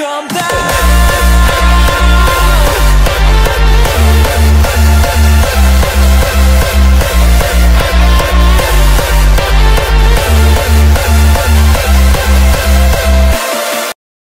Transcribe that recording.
come back